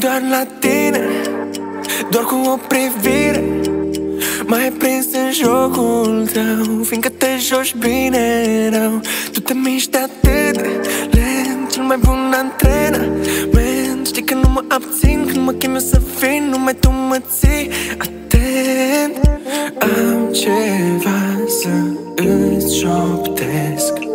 doar la tine Doar cu o privire. Mai prins în jocul tău Fiindcă te joci bine rău. Tu te miști atât lent Cel mai bun antrenament Știi că nu mă abțin când mă chem eu să vin Numai tu mă ții atent. Am ceva să îți șoptesc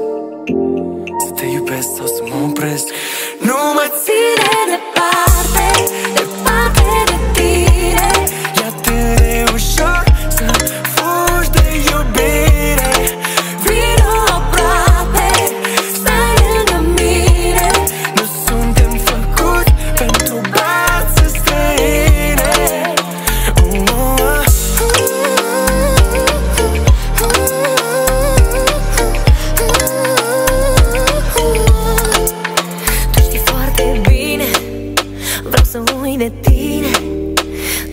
de tine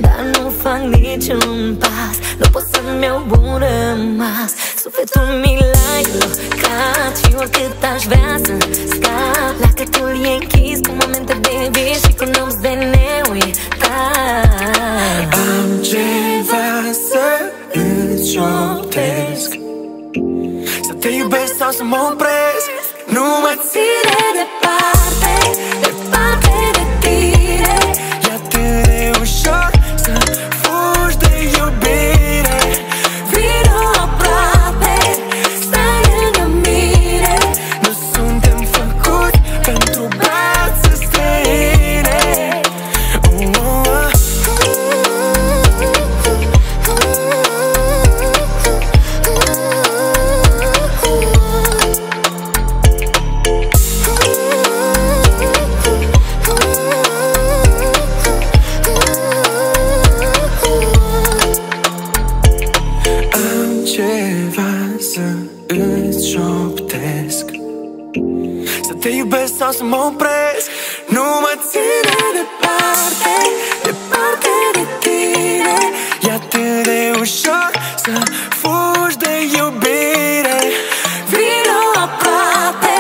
Dar nu fac niciun pas. Nu pot să-mi iau bun rămas. Sufletul mi l-ai blocat Și oricât aș vrea să scap. Lacătul e închis cu momente de vis Și cu nopți de neuitat. Am ceva să îți șoptesc Să te iubesc sau să mă opresc Nu mă ține departe Departe te iubesc sau să mă opresc. Nu mă ține departe Departe de tine. E atât de ușor să fugi de iubire. Vino aproape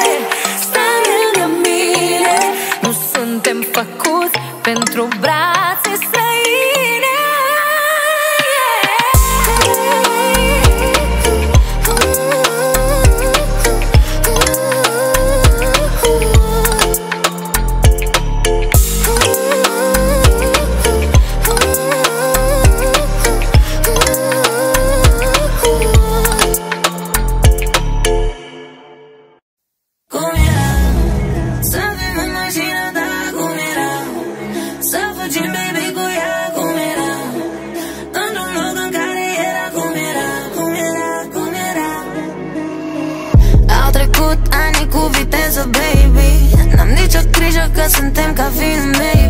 Stai lângă mine. Nu suntem făcuți pentru brațe străine trecut ani cu viteză, baby. N-am nicio grijă că suntem ca film, baby